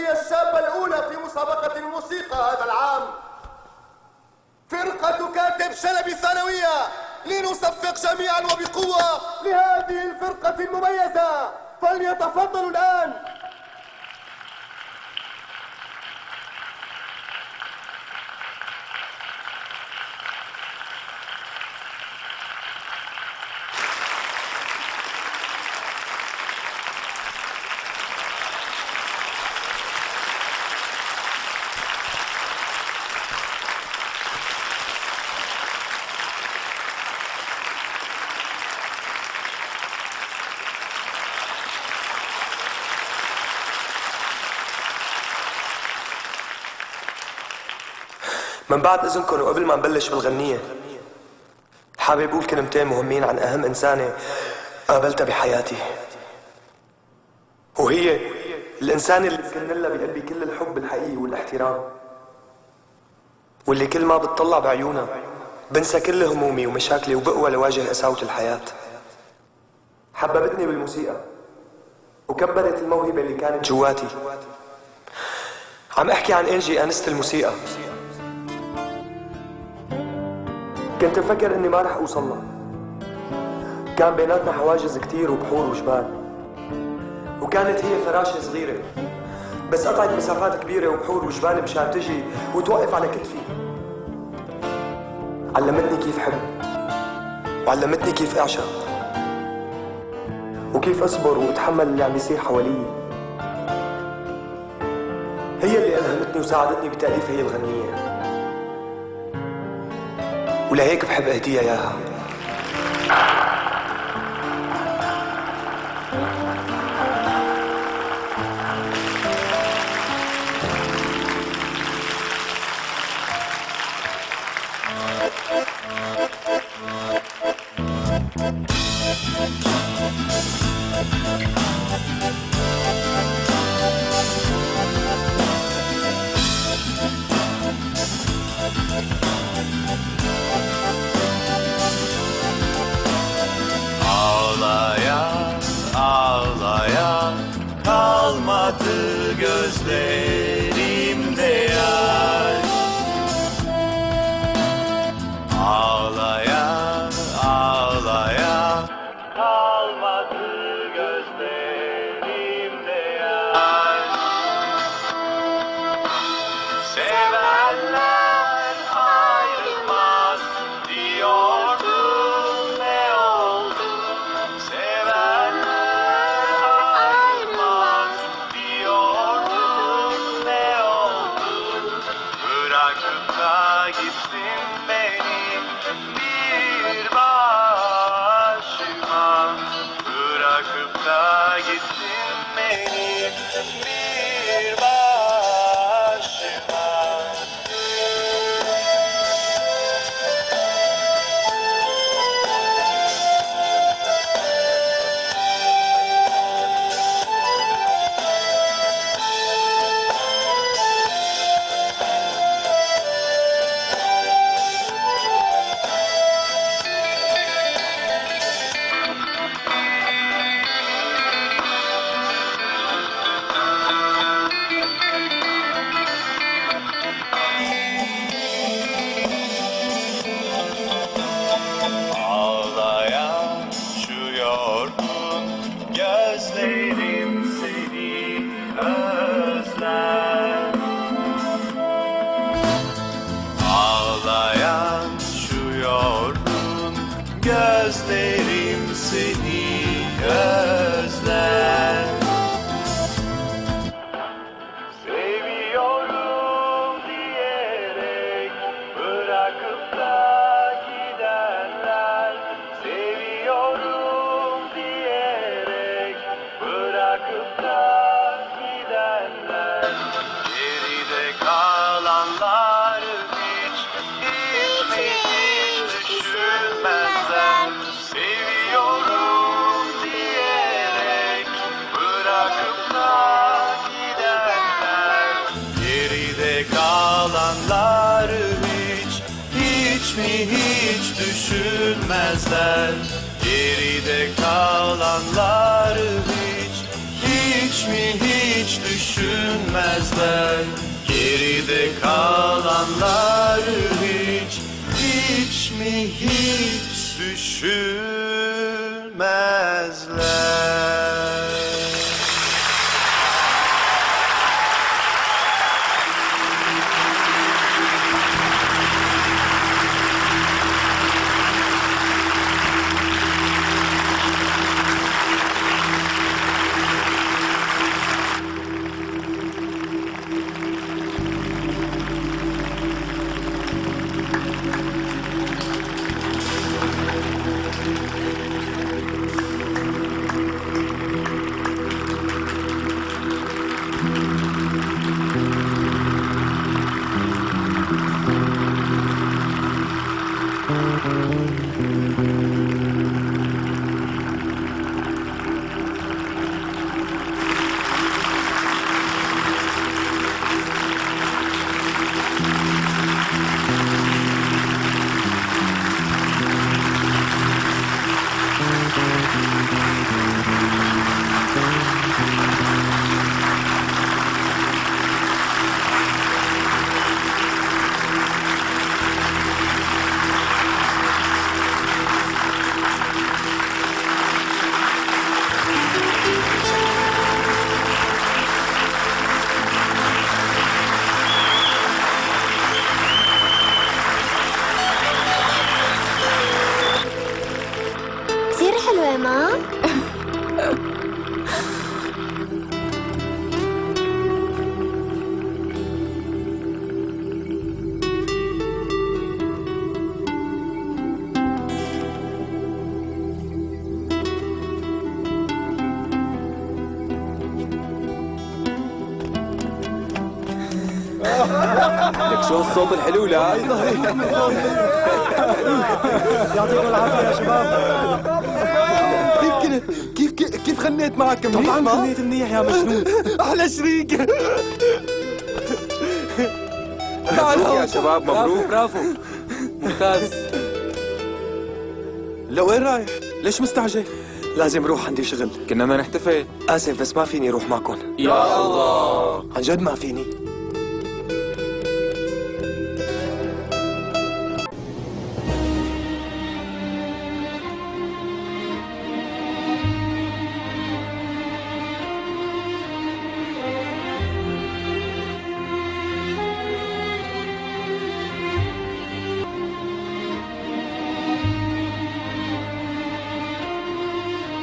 الموسيقية الشابة الأولى في مسابقة الموسيقى هذا العام. فرقة كاتب شلبي الثانوية. لنصفق جميعا وبقوة لهذه الفرقة المميزة. فليتفضلوا الآن. من بعد إذنكم وقبل ما نبلش بالغنية حابب أقول كلمتين مهمين عن أهم إنسانة قابلتها بحياتي. وهي الإنسانة اللي كان لها بقلبي كل الحب الحقيقي والاحترام واللي كل ما بتطلع بعيونها بنسى كل همومي ومشاكلي وبقوى لواجه قساوة الحياة. حببتني بالموسيقى وكبرت الموهبة اللي كانت جواتي. عم أحكي عن إنجي آنست الموسيقى. كنت مفكر إني ما رح أوصل لها كان بيناتنا حواجز كتير وبحور وجبال. وكانت هي فراشة صغيرة. بس قطعت مسافات كبيرة وبحور وجبال مشان تجي وتوقف على كتفي. علمتني كيف حب وعلمتني كيف أعشق. وكيف أصبر وأتحمل اللي عم يصير حوالي. هي اللي ألهمتني وساعدتني بتأليف هي الغنية. ولهيك بحب اهديها اياها Düşünmezler. Geride kalanları hiç, hiç mi hiç düşünmezler? Geride kalanları hiç Hiç mi hiç düşünmezler لك شو الصوت الحلو لا؟ يعطيكم العافية يا شباب. كيف كنت كيف كيف, غنيت معك منيح؟ طبعا ما؟ غنيت منيح يا مجنون. أحلى شريك. مبروك يا شباب مبروك. برافو ممتاز. لوين رايح؟ ليش مستعجل؟ لازم روح عندي شغل. كنا بدنا نحتفل. آسف بس ما فيني روح معكم. يا الله. عن جد ما فيني.